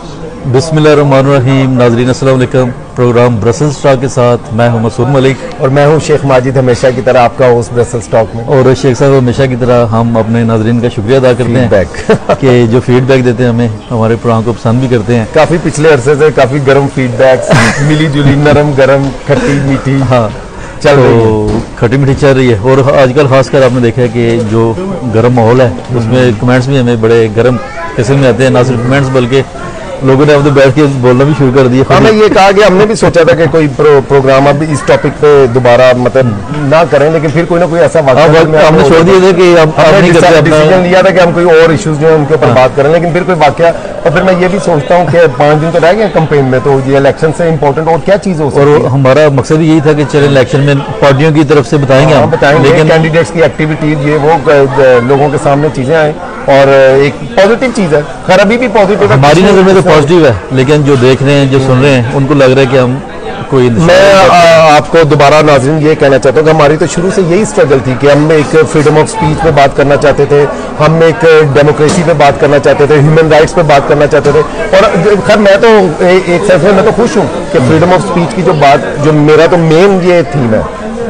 بسم اللہ الرحمن الرحیم ناظرین السلام علیکم۔ پروگرام برسل سٹاک کے ساتھ میں ہوں مسعود ملک۔ اور میں ہوں شیخ ماجد ہمیشہ کی طرح آپ کا ہوسٹ برسل سٹاک میں۔ اور شیخ صاحب ہمیشہ کی طرح ہم اپنے ناظرین کا شکریہ ادا کرتے ہیں کہ جو فیڈ بیک دیتے ہیں ہمیں ہمارے پروگرام کو پسند بھی کرتے ہیں۔ کافی پچھلے عرصے سے کافی گرم فیڈ بیک ملی جلی نرم گرم کھٹی میٹھی ہاں۔ تو کھٹی میٹھی چل رہی ہے۔ اور آج کل خاص کر آپ نے دیکھا ہے کہ جو گرم ماحول ہے اس میں کمنٹس بھی ہمیں بڑے گرم قسم میں آتے ہیں نہ صرف کمنٹس بلکہ لوگوں نے اب تو بیٹھ کے بولنا بھی شروع کر دیا ہمیں یہ کہا کہ ہم نے بھی سوچا تھا کہ کوئی پرو- پروگرام اب اس ٹاپک پہ دوبارہ مطلب نہ کریں لیکن پھر کوئی نہ کوئی ایسا ہاں، واقعہ وقت ہم نے چھوڑ دیا تھا کہ ہم نے ڈیسیجن لیا تھا کہ ہم کوئی اور ایشوز جو ہیں ان کے اوپر بات کریں لیکن پھر کوئی واقعہ اور پھر میں یہ بھی سوچتا ہوں کہ پانچ دن تو رہ گئے کمپین میں تو یہ الیکشن سے امپورٹنٹ اور کیا چیز ہو سکتی ہے ہمارا مقصد یہی تھا کہ چلے الیکشن میں پارٹیوں کی طرف سے بتائیں گے ہاں ہم۔ بتائیں گے کینڈیڈیٹس کی ایکٹیویٹیز یہ وہ لوگوں کے سامنے چیزیں آئیں۔ اور ایک پازیٹیو چیز ہے۔ خیر ابھی بھی پازیٹیو ہے۔ ہماری نظر میں تو پازیٹیو ہے لیکن جو دیکھ رہے ہیں جو سن رہے ہیں ان کو لگ رہا ہے کہ ہم کوئی میں آپ کو دوبارہ ناظرین یہ کہنا چاہتا ہوں کہ ہماری تو شروع سے یہی اسٹرگل تھی کہ ہم ایک فریڈم آف سپیچ پہ بات کرنا چاہتے تھے ہم ایک ڈیموکریسی پہ بات کرنا چاہتے تھے ہیومن رائٹس پہ بات کرنا چاہتے تھے۔ اور خیر میں تو ایک میں میں تو خوش ہوں کہ فریڈم آف سپیچ کی جو بات جو میرا تو مین یہ تھیم ہے۔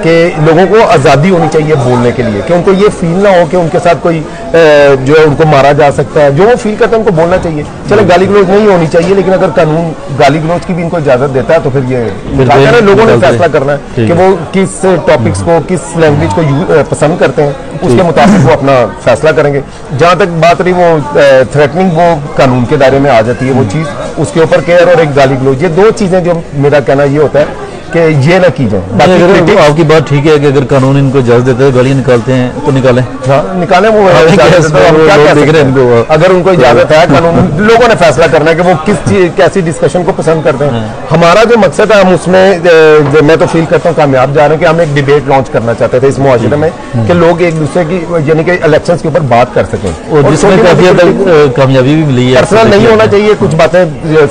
کہ لوگوں کو آزادی ہونی چاہیے بولنے کے لیے کہ ان کو یہ فیل نہ ہو کہ ان کے ساتھ کوئی جو ہے ان کو مارا جا سکتا ہے۔ جو وہ فیل کرتے ہیں ان کو بولنا چاہیے۔ چلے گالی گلوچ نہیں ہونی چاہیے لیکن اگر قانون گالی گلوچ کی بھی ان کو اجازت دیتا ہے تو پھر یہ لوگوں نے۔ فیصلہ کرنا ہے کہ۔ وہ کس ٹاپکس کو کس لینگویج کو پسند کرتے ہیں اس کے مطابق وہ اپنا فیصلہ کریں گے۔ جہاں تک بات رہی وہ تھریٹنگ وہ قانون کے دائرے میں آ جاتی ہے وہ چیز۔ اس کے اوپر کیئر اور ایک گالی گلوچ۔ یہ دو چیزیں جو میرا کہنا یہ ہوتا ہے کہ یہ نہ کی critics- آپ کی بات ٹھیک ہے کہ اگر قانون ان کو اجازت دیتا ہے گالیاں نکالتے ہیں تو نکالیں۔ ہاں، نکالیں وہ ہاں،۔ اگر ان کو اجازت ہے قانون لوگوں نے فیصلہ کرنا ہے کہ وہ کس چیز کیسی ڈسکشن کو پسند کرتے ہیں۔ ہمارا جو مقصد ہے ہم اس میں میں تو فیل کرتا ہوں کامیاب جا رہے ہیں کہ ہم ایک ڈیبیٹ لانچ کرنا چاہتے تھے اس معاشرے میں کہ لوگ ایک دوسرے کی یعنی کہ الیکشنز کے اوپر بات کر سکیں۔ اور جس میں کامیابی بھی ملی ہے۔ پرسنل نہیں ہونا چاہیے کچھ باتیں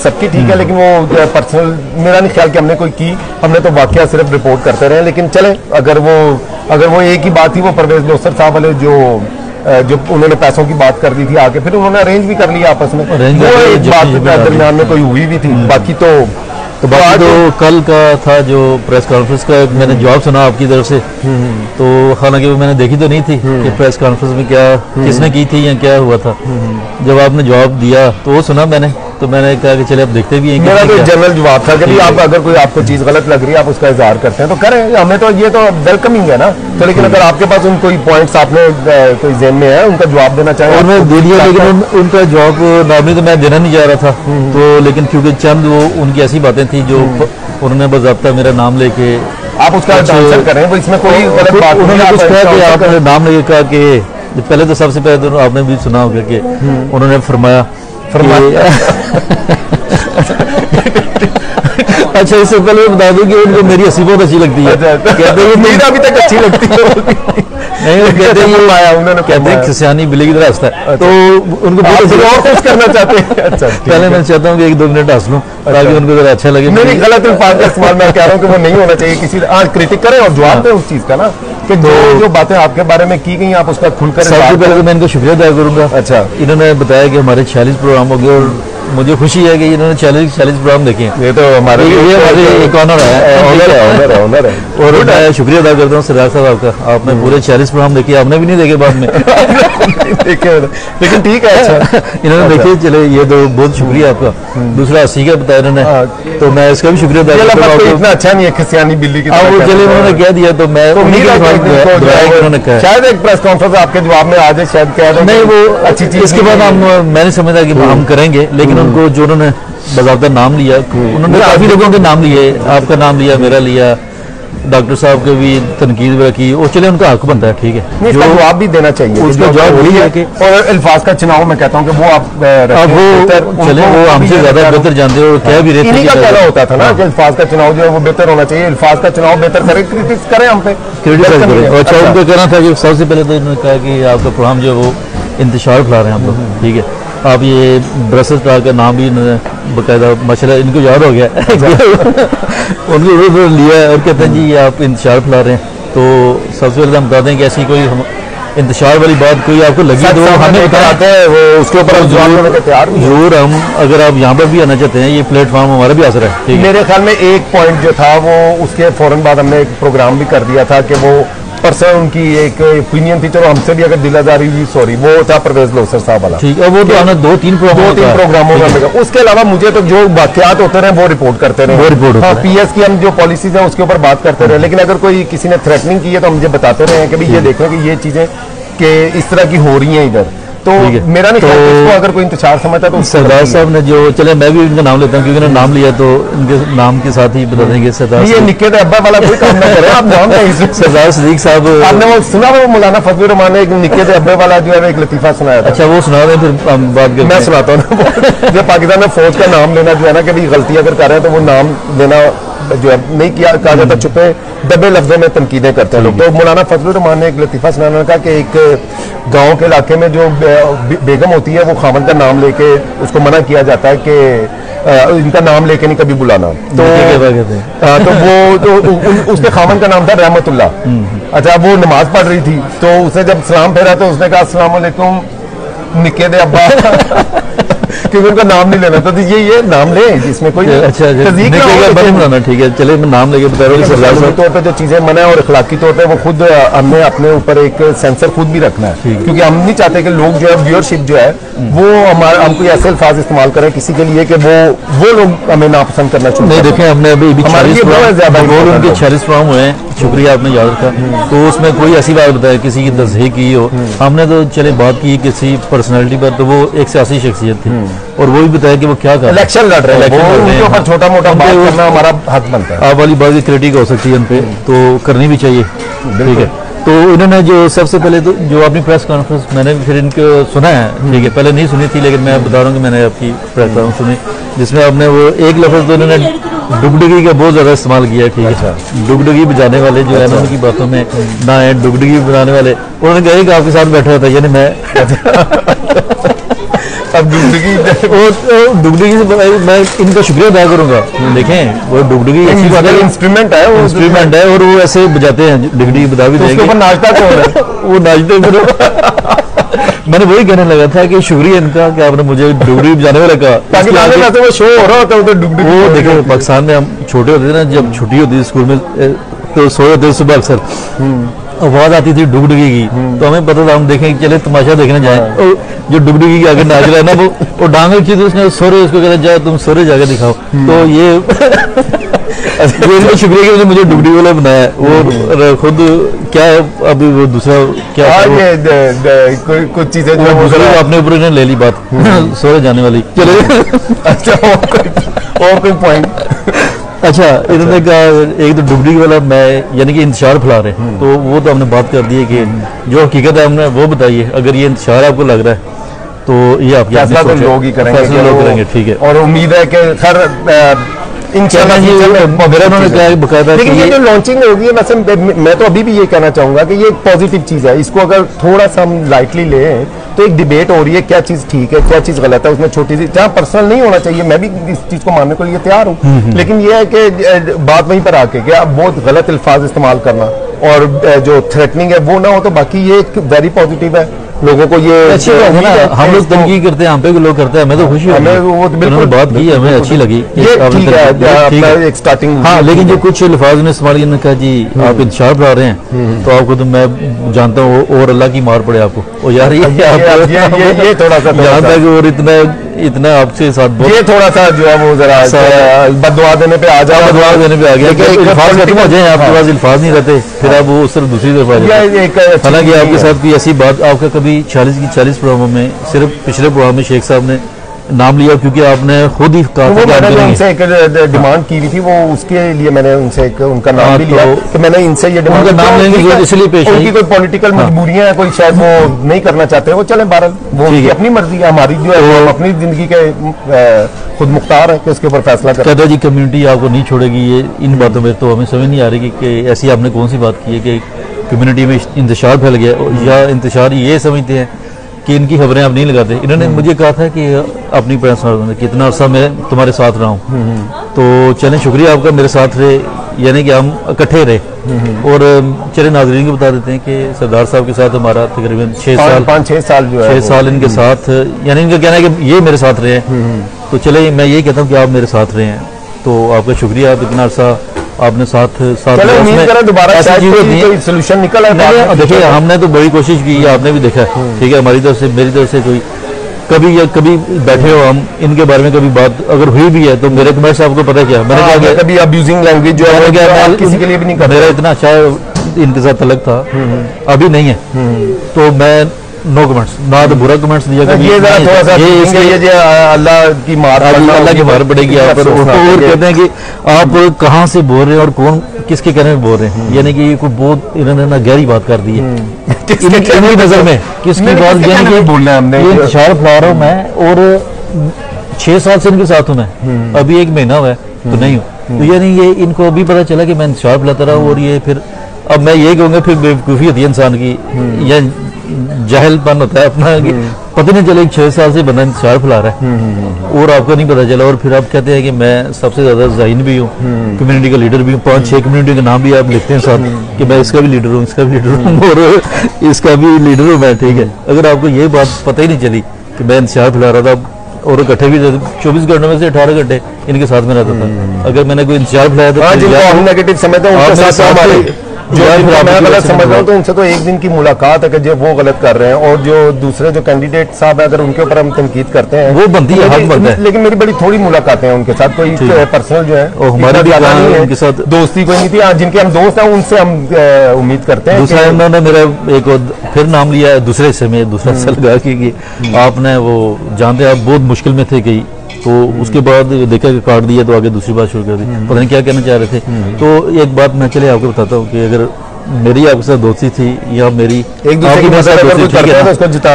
سب کی ٹھیک ہے لیکن وہ پرسنل میرا نہیں خیال کہ ہم نے کوئی کی۔ ہم نے تو واقعہ صرف رپورٹ کرتے رہے لیکن چلیں اگر وہ اگر وہ ایک ہی بات تھی وہ پرویز لوسر صاحب والے جو جو انہوں نے پیسوں کی بات کر دی تھی آگے پھر انہوں نے ارینج بھی کر لیا آپس میں۔ وہ ایک بات۔ درمیان میں کوئی ہوئی بھی تھی۔ باقی تو تو باقی تو کل کا تھا جو پریس کانفرنس کا میں نے جواب سنا آپ کی طرف سے۔ تو حالانکہ وہ میں نے دیکھی تو نہیں تھی کہ پریس کانفرنس میں کیا کس نے کی تھی یا کیا ہوا تھا۔ جب آپ نے جواب دیا تو وہ سنا میں نے۔ تو میں نے کہا کہ چلے اب دیکھتے بھی ہیں میرا تو جنرل جواب تھا کہ بھی آپ اگر کوئی آپ کو چیز غلط لگ رہی ہے آپ اس کا اظہار کرتے ہیں تو کریں۔ ہمیں تو یہ تو ویلکمنگ ہے نا۔ تو لیکن اگر آپ کے پاس ان کوئی پوائنٹس آپ نے کوئی ذہن میں ہے ان کا جواب دینا چاہیں۔ اور میں دے دیا لیکن ان, کا جواب نارملی تو میں دینا نہیں جا رہا تھا۔ تو لیکن کیونکہ چند وہ ان کی ایسی باتیں تھیں جو انہوں نے باضابطہ میرا نام لے کے آپ اس کا۔ آنسر کریں اس میں کوئی غلط بات انہوں نے نہیں کچھ کہا کہ آپ نے نام لے کے کہا کہ پہلے تو سب سے پہلے تو آپ نے بھی سنا ہوگا کہ انہوں نے فرمایا فرمایا۔ اچھا اس سے پہلے بتا دوں کہ ان کو میری ہنسی بہت اچھی لگتی ہے۔ کہتے ہیں میرا ابھی تک اچھی لگتی ہے۔ نہیں وہ کہتے ہیں فرمایا، انہوں نے کہتے ہیں فرمایا۔ کھسیانی بلی کی طرح ہنستا ہے تو ان کو بہت آپ اچھی اور کچھ کرنا چاہتے ہیں۔ اچھا پہلے۔ میں چاہتا ہوں کہ ایک دو منٹ ہنس لوں تاکہ ان کو ذرا اچھا لگے۔ میری غلط الفاظ کا استعمال میں کہہ رہا ہوں کہ وہ نہیں ہونا چاہیے۔ کسی ہاں کرٹک کریں اور جواب دیں اس چیز کا نا۔ کہ جو جو باتیں آپ کے بارے میں کی گئی آپ اس کا کھل کر سب سے پہلے تو میں ان کو شکریہ ادا کروں گا۔ اچھا۔ انہوں نے بتایا کہ ہمارے چھیالیس پروگرام ہو گئے اور مجھے خوشی ہے کہ انہوں نے چالیس چالیس پروگرام دیکھے ہیں۔ یہ تو ہمارے لیے ہمارے ایک آنر ہے۔ آنر ہے آنر ہے اور شکریہ ادا کرتا ہوں سراج صاحب آپ کا۔ آپ نے پورے چھیالیس پروگرام دیکھے آپ نے بھی نہیں دیکھے بعد میں۔ لیکن ٹھیک ہے اچھا۔ انہوں نے دیکھے چلے یہ تو بہت شکریہ آپ کا۔ دوسرا اسی کا بتایا انہوں ہاں۔ نے تو میں اس کا بھی شکریہ ادا کرتا ہوں۔ اتنا اچھا نہیں ہے کھسیانی بلی کی طرح چلے انہوں۔ نے کہہ دیا تو میں انہوں نے کہا شاید ایک پریس کانفرنس آپ کے جواب میں آ جائے شاید کہہ دیں۔ نہیں وہ اچھی چیز اس کے بعد ہم میں نہیں سمجھتا کہ ہم کریں گے لیکن ان کو جو انہوں نے باضابطہ نام لیا انہوں نے کافی لوگوں کے نام لیے آپ کا نام لیا میرا لیا ڈاکٹر صاحب کے بھی تنقید وغیرہ کی اور چلے ان کا حق بنتا ہے ٹھیک ہے کا جواب بھی دینا چاہیے اس کا جو جواب وہی ہے کہ اور الفاظ کا چناؤ میں کہتا ہوں کہ وہ آپ وہ چلے وہ ہم سے زیادہ۔ بہتر جانتے ہیں اور کہہ بھی رہے تھے انہی کا کہ کہنا ہوتا تھا نا ہاں۔ کہ الفاظ کا چناؤ جو ہے وہ بہتر ہونا چاہیے الفاظ کا چناؤ بہتر کرے کرٹکس کریں ہم پہ کریٹیسائز Welcome کریں اچھا ان اچھا۔ کو کہنا تھا کہ سب سے پہلے تو انہوں نے کہا کہ آپ کا پروگرام جو ہے وہ انتشار پھیلا رہے ہیں ہم لوگ ٹھیک ہے آپ یہ اسٹار کا نام بھی باقاعدہ ماشاء اللہ ان کو یاد ہو گیا ان کو ادھر لیا ہے اور کہتے ہیں جی آپ انتشار پھیلا رہے ہیں۔ تو سب سے پہلے ہم بتا دیں کہ ایسی کوئی انتشار والی بات کوئی آپ کو لگی تو ہمیں آتے ہیں وہ اس کے اوپر کے ہیں۔ ضرور ہم اگر آپ یہاں پر بھی آنا چاہتے ہیں یہ پلیٹ فارم ہمارا بھی اثر ہے۔ ہے۔ میرے خیال میں ایک پوائنٹ جو تھا وہ اس کے فوراً بعد ہم نے ایک پروگرام بھی کر دیا تھا کہ وہ پرسن ان کی ایک اوپینین تھی چلو ہم سے بھی اگر دل آزاری ہوئی سوری وہ تھا پرویز لوسر صاحب والا ٹھیک وہ تو ہم نے دو تین دو پروگرام تین پروگراموں میں۔ اس کے علاوہ مجھے تو جو واقعات ہوتے رہے وہ رپورٹ کرتے رہے وہ ہاں رہے۔ پی ایس کی ہم جو پالیسیز ہیں اس کے اوپر بات کرتے رہے لیکن اگر کوئی کسی نے تھریٹننگ کی ہے تو ہم مجھے بتاتے رہے ہیں کہ یہ دیکھیں کہ یہ چیزیں کہ اس طرح کی ہو رہی ہیں ادھر تو۔ میرا نہیں خیال اس کو اگر کوئی انتشار سمجھتا تو سردار۔ صاحب نے جو چلے میں بھی ان کا نام لیتا ہوں کیونکہ انہوں نے نام لیا تو ان کے نام کے ساتھ ہی بتا دیں گے سردار یہ نکے ابا والا کوئی کام نہ کرے آپ نام سے سردار صدیق صاحب آپ نے وہ سنا وہ مولانا فضل الرحمان نے ایک نکے ابے والا جو ہے ایک لطیفہ سنایا تھا اچھا وہ سنا دیں پھر ہم بات کرتے میں ہیں سناتا ہوں جو پاکستان میں فوج کا نام لینا جو ہے نا کہ غلطی اگر کر رہے ہیں تو وہ نام لینا جو ہے نہیں کیا کہا جاتا چھپے دبے لفظوں میں تنقیدیں کرتے ہیں۔ لوگ تو مولانا فضل الرحمان نے ایک لطیفہ سنانا نے کہا کہ ایک گاؤں کے علاقے میں جو بیگم ہوتی ہے وہ خامن کا نام لے کے اس کو منع کیا جاتا ہے کہ ان کا نام لے کے نہیں کبھی بلانا۔ تو وہ اس کے خامن کا نام تھا رحمت اللہ۔ اچھا وہ نماز پڑھ رہی تھی۔ تو اسے جب سلام پھیرا تو اس نے کہا السلام علیکم نکے دے ابا۔ کیونکہ ان کا نام نہیں لینا تھا تو یہ یہ نام لیں جس میں کوئی اچھا اچھا بند بنانا ٹھیک ہے چلے میں نام لے کے بتا رہا ہوں صاحب طور پہ جو چیزیں منع اور اخلاقی طور پہ وہ خود ہم نے اپنے اوپر ایک سینسر خود بھی رکھنا ہے۔ کیونکہ ہم نہیں چاہتے کہ لوگ جو ہے ویورشپ جو ہے وہ ہمارا ہم کوئی ایسے الفاظ استعمال کریں کسی کے لیے کہ وہ وہ لوگ ہمیں ناپسند کرنا نہیں چاہتے دیکھیں ہم نے ابھی۔ چھیالیس پروگرام ہوئے ہیں شکریہ آپ نے یاد رکھا۔ تو اس میں کوئی ایسی بات بتایا کسی کی تصحیح کی ہو۔ ہم نے تو چلے بات کی کسی پرسنالٹی پر تو وہ ایک سیاسی شخصیت تھی۔ اور وہ بھی بتایا کہ وہ کیا کر۔ الیکشن لڑ رہے ہیں چھوٹا موٹا بات کرنا ہمارا حق بنتا ہے۔ آپ والی بات کی کریٹک ہو سکتی ہے ان پہ تو کرنی بھی چاہیے۔ ٹھیک ہے۔ تو انہوں نے جو سب سے پہلے تو جو اپنی پریس کانفرنس میں نے پھر ان کو سنا ہے ٹھیک ہے پہلے نہیں سنی تھی لیکن میں بتا رہا ہوں کہ میں نے آپ کی پریس کانفرنس سنی جس میں آپ نے وہ ایک لفظ تو انہوں نے ڈگڈگی کا بہت زیادہ استعمال کیا ہے ٹھیک ہے۔ ڈگڈگی بجانے والے جو ہے نا ان کی باتوں میں نہ ہے ڈگڈگی بجانے والے۔ انہوں نے کہا کہ آپ کے ساتھ بیٹھا ہوتا ہے یعنی میں۔ اب زندگی اور ڈگڈگی سے میں ان کا شکریہ ادا کروں گا۔ دیکھیں وہ ڈگڈگی ایسی بات ہے انسٹرومنٹ ہے وہ انسٹرومنٹ ہے اور وہ ایسے بجاتے ہیں ڈگڈی بتا بھی تو اس دیں کے گے۔ اوپر ناچتا کون ہے؟ وہ ناچتے پھر میں نے وہی کہنے لگا تھا کہ شکریہ ان کا کہ آپ نے مجھے ڈگری بجانے اس کے پاکستان میں وہ شو ہو رہا ہوتا ہے ڈگڈگی وہ دیکھیں پاکستان میں ہم چھوٹے ہوتے تھے نا جب چھٹی ہوتی تھی اسکول میں تو سوئے ہوتے صبح اکثر۔ آواز آتی تھی ڈگڈگی کی تو ہمیں پتا تھا ہم دیکھیں چلے تماشا دیکھنے جائیں۔ اور جو ڈگڈگی کے آگے ناچ رہا ہے نا وہ وہ ڈانگ رکھی تو اس نے سورے اس کو کہتا جاؤ تم سورے جا کے دکھاؤ۔ تو یہ شکریہ کہ مجھے ڈگڈی والا بنایا۔ وہ خود کیا ہے ابھی وہ دوسرا کیا ہاں کچھ چیزیں جو ذرا- اپنے اوپر انہیں لے لی بات۔ سورے جانے والی۔ چلے۔ اچھا اور اور کوئی پوائنٹ اچھا انہوں نے کہا ایک تو ڈبڈی والا میں یعنی کہ انتشار پھیلا رہے ہیں تو وہ تو ہم نے بات کر دی ہے کہ جو حقیقت ہے ہم نے وہ بتائیے اگر یہ انتشار آپ کو لگ رہا ہے تو یہ آپ فیصلہ تو۔ لوگ ہی کریں گے فیصلہ لوگ کریں گے ٹھیک ہے اور امید ہے کہ خیر لیکن یہ جو لانچنگ ہوگی ہے میں- میں تو ابھی بھی یہ کہنا چاہوں گا کہ یہ ایک پازیٹیو چیز ہے اس کو اگر تھوڑا سا ہم لائٹلی لیں تو ایک ڈیبیٹ ہو رہی ہے کیا چیز ٹھیک ہے کیا چیز غلط ہے اس میں چھوٹی سی جہاں پرسنل نہیں ہونا چاہیے میں بھی اس چیز کو ماننے کو لیے تیار ہوں۔ لیکن یہ ہے کہ بات وہیں پر آ کے کہ اب بہت غلط الفاظ استعمال کرنا۔ اور جو تھریٹنگ ہے وہ نہ ہو تو باقی یہ ایک ویری پازیٹیو ہے۔ لوگوں کو یہ اچھی بات ہے ہے ہم کہ لوگ تنقید کرتے ہیں ہم پہ لوگ کرتے ہیں۔ ہمیں تو خوشی ہوتی ہمیں وہ بالکل- بات کی ہمیں اچھی لگی۔ کہ یہ ٹھیک ہے اپنا ہے۔ ایک سٹارٹنگ ہاں لیکن جو کچھ الفاظ نے استعمال کیا، انہوں نے کہا جی آپ انتشار پڑھا رہے ہیں۔ تو آپ کو تو میں جانتا ہوں اور اللہ کی مار پڑے آپ کو۔ یار یہ تھوڑا سا- یہاں سا- تک اور اتنا اتنا آپ کے ساتھ بہت یہ تھوڑا سا جو ہے وہ ذرا بدوا دینے پہ آ جائے بدلاؤ دینے پہ آ گیا الفاظ ختم ہو جائیں آپ کے۔ پاس الفاظ نہیں رہتے پھر آپ وہ اس طرح دوسری طرف آ اچھی حالانکہ آپ کے۔ ساتھ کوئی ایسی بات آپ کا کبھی چالیس کی چالیس پروگراموں میں صرف پچھلے پروگرام میں شیخ صاحب نے نام لیا کیونکہ آپ نے خود ہی کہا وہ میں نے ان سے ایک ڈیمانڈ کی ہوئی تھی وہ اس کے لیے میں نے ان سے ایک ان کا نام ہاں، بھی لیا تو- کہ میں نے ان سے یہ ڈیمانڈ کا نام لیں گے اس لیے پیش ان۔ کی کوئی پولیٹیکل مجبوریاں ہیں کوئی شاید وہ نہیں کرنا چاہتے وہ چلیں بارہ وہ ان۔ اپنی مرضی ہے ہماری جو ہے ہم اپنی زندگی کے خود مختار ہے کہ اس کے اوپر فیصلہ کریں کہتا جی کمیونٹی آپ کو نہیں چھوڑے گی یہ ان باتوں میں تو ہمیں سمجھ نہیں آ رہی کہ- کہ ایسی آپ نے کون سی بات کی ہے کہ کمیونٹی میں انتشار پھیل گیا یا انتشار یہ سمجھتے ہیں کہ ان کی خبریں آپ نہیں لگاتے۔ انہوں نے مجھے کہا تھا کہ اپنی میں کہ اتنا عرصہ میں تمہارے ساتھ رہا ہوں۔ تو چلیں شکریہ آپ کا میرے ساتھ رہے۔ یعنی کہ ہم اکٹھے رہے۔ اور چلے ناظرین کو بتا دیتے ہیں کہ سردار صاحب کے ساتھ ہمارا تقریباً چھ سال پانچ چھ سال جو ہے چھ سال ان کے ساتھ یعنی ان کا کہنا ہے کہ یہ میرے ساتھ رہے ہیں۔ تو چلے میں یہ کہتا ہوں کہ آپ میرے ساتھ رہے ہیں۔ تو آپ کا شکریہ آپ اتنا عرصہ آپ نے ساتھ ساتھ سولوشن نکل میں۔ دیکھیے ہم نے تو بڑی کوشش کی ہے آپ نے بھی دیکھا۔ ہے ٹھیک ہے ہماری طرف سے میری طرف سے کوئی کبھی یا کبھی بیٹھے ہو ہم ان کے بارے میں کبھی بات اگر ہوئی بھی ہے تو میرے کمنٹس آپ کو پتہ کیا میں نے ہاں، کہا کہ کبھی ابیوزنگ لینگویج جو ہے کسی کے لیے بھی نہیں میرا اتنا اچھا ان کے ساتھ تعلق تھا ابھی نہیں ہے۔ تو میں نو کمنٹس نہ تو برا کمنٹس دیا یہ ذرا تھوڑا سا یہ اس یہ لیے اللہ کی مار اللہ کی مار پڑے گی۔ آپ اور کہ- کہتے ہیں کہ آپ کہاں سے بول رہے ہیں اور کون کس کے کہنے میں بول رہے ہیں؟ یعنی کہ یہ کوئی بہت انہوں نے گہری بات کر دی ہے۔ کے کی نظر میں کس کی بات کے یعنی کہ بولنا ہے ہم نے؟ یہ انتشار پھیلا رہا ہوں میں اور چھ سال سے ان کے ساتھ ہوں میں۔ ابھی ایک مہینہ ہوا ہے تو نہیں ہوں۔ تو یعنی یہ ان کو ابھی پتا چلا کہ میں انتشار پھیلاتا رہا ہوں اور یہ پھر اب میں یہ کہوں گا پھر بیوقوفی ہوتی ہے انسان کی۔ یا جاہل پن ہوتا ہے اپنا پتہ نہیں چلے چھ سال سے بندہ انتشار پھیلا رہا ہے۔ اور آپ کو نہیں پتا چلا اور پھر آپ کہتے ہیں کہ میں سب سے زیادہ ذہین بھی ہوں کمیونٹی کا لیڈر بھی ہوں۔ پانچ چھ کمیونٹی کے نام بھی آپ لکھتے ہیں ساتھ کہ میں اس کا بھی لیڈر ہوں اس کا بھی لیڈر ہوں اور اس کا بھی لیڈر ہوں میں ٹھیک ہے۔ اگر آپ کو یہ بات پتہ ہی نہیں چلی کہ میں انتشار پھیلا رہا تھا اور اکٹھے بھی چوبیس گھنٹوں میں سے اٹھارہ گھنٹے ان کے ساتھ میں رہتا تھا۔ اگر میں نے کوئی انتشار پھیلایا ہاں تو جو میں غلط سے سمجھ رہا ہوں تو ان سے تو ایک دن کی ملاقات ہے کہ جو وہ غلط کر رہے ہیں اور جو دوسرے جو کینڈیڈیٹ صاحب ہیں اگر ان کے اوپر ہم تنقید کرتے ہیں وہ بنتی ہے، حق لیکن- بنتا ہے۔ لیکن میری بڑی تھوڑی ملاقاتیں ہیں ان کے ساتھ کوئی۔ پرسنل جو ہے اتنا بھی۔ ان کے ساتھ- دوستی کوئی نہیں تھی ہاں، جن کے ہم دوست ہیں ان سے ہم امید کرتے ہیں دوسرا کہ- انہوں نے میرا ایک پھر نام لیا ہے دوسرے حصے میں دوسرا حصہ لگا کے کہ آپ نے وہ جانتے ہیں آپ بہت مشکل میں تھے کہیں تو اس کے بعد دیکھا کہ کاٹ دیا تو آگے دوسری بات شروع کر دی پتہ نہیں کیا کہنا چاہ رہے تھے۔ تو ایک بات میں چلے آپ کو بتاتا ہوں کہ اگر میری آپ کے ساتھ دوستی تھی یا میری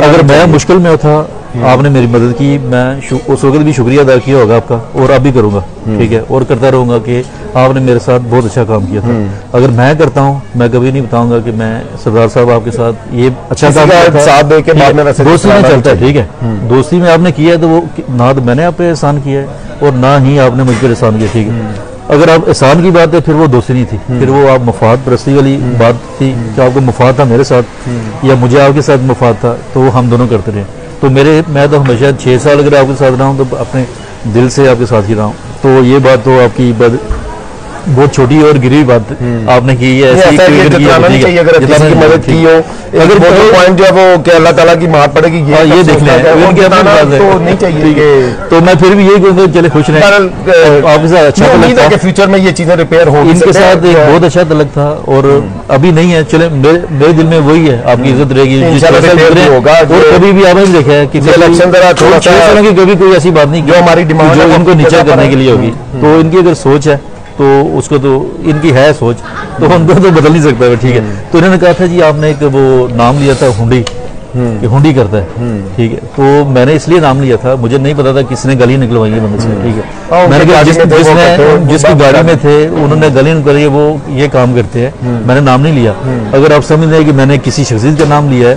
اگر میں۔ مشکل میں تھا آپ نے میری مدد کی میں اس وقت بھی شکریہ ادا کیا ہوگا آپ کا اور اب بھی کروں گا ٹھیک ہے؟ اور کرتا رہوں گا کہ آپ نے میرے ساتھ بہت اچھا کام کیا تھا۔ اگر میں کرتا ہوں میں کبھی نہیں بتاؤں گا کہ میں سردار صاحب آپ کے ساتھ یہ اچھا کام کا کیا تھا۔ ساتھ دے کے ٹھیک بعد ہے؟ میں ویسے دوستی میں چلتا ہے ٹھیک ہے۔ دوستی میں آپ نے کیا ہے تو وہ نہ تو میں نے آپ پہ احسان کیا ہے اور نہ ہی آپ نے مجھ پر احسان کیا ٹھیک ہے۔ اگر آپ احسان کی بات ہے پھر وہ دوستی نہیں تھی۔ پھر وہ آپ مفاد پرستی والی بات تھی کہ آپ کو مفاد تھا میرے ساتھ یا مجھے آپ کے ساتھ مفاد تھا تو وہ ہم دونوں کرتے رہے۔ تو میرے میں تو ہمیشہ چھ سال اگر آپ کے ساتھ رہا ہوں تو اپنے دل سے آپ کے ساتھ ہی رہا ہوں۔ تو یہ بات تو آپ کی بد بہت چھوٹی اور گری بات آپ نے کی ہے ایسا ہے کہ جتانا نہیں۔ چاہیے اگر جتانا کی مدد کی۔ ہو اگر وہ پوائنٹ جو ہے وہ کہ اللہ تعالیٰ کی مار پڑے گی یہ یہ دیکھ لیں ان اپنی جتانا بات ہے؟ تو نہیں چاہیے کہ۔ تو میں پھر بھی یہی کہوں گا چلے خوش رہیں۔ آپ کے ساتھ اچھا یہ امید ہے کہ فیوچر میں یہ چیزیں ریپیئر ہو ان کے ساتھ ایک بہت اچھا تعلق تھا اور ابھی نہیں ہے۔ چلے میرے دل میں وہی ہے آپ کی عزت رہے گی۔ جس انشاءاللہ طرح سے ہوگا، اور کبھی بھی آپ نے دیکھا ہے کہ election ذرا تھوڑا چھ سا- سالوں کی کبھی کوئی ایسی بات نہیں جو ہماری جو ہے ان کو پر کرنے۔ کے لیے ہوگی۔ تو ان کی اگر سوچ ہے تو اس کو تو ان کی ہے سوچ، تو ان کو تو بدل نہیں سکتا ٹھیک ہے۔ تو انہوں نے کہا تھا جی آپ نے ایک وہ نام لیا تھا ہنڈی۔ کہ ہنڈی کرتا ہے۔ ٹھیک ہے۔ تو میں نے اس لیے نام لیا تھا مجھے نہیں پتا تھا کس نے گلی نکلوائی ہے بندے سے۔ ٹھیک ہاں، ہے۔ ان میں نے کہا جس نے جس کی گاڑی میں تھے انہوں نے گلی ہے وہ یہ کام کرتے ہیں۔ میں نے نام نہیں لیا۔ اگر آپ سمجھ رہے ہیں کہ میں نے کسی شخصیت کا نام لیا ہے